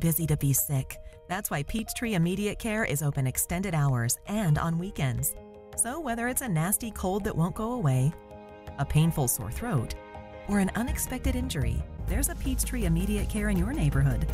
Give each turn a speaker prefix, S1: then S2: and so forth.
S1: busy to be sick. That's why Peachtree Immediate Care is open extended hours and on weekends. So, whether it's a nasty cold that won't go away, a painful sore throat, or an unexpected injury, there's a Peachtree Immediate Care in your neighborhood.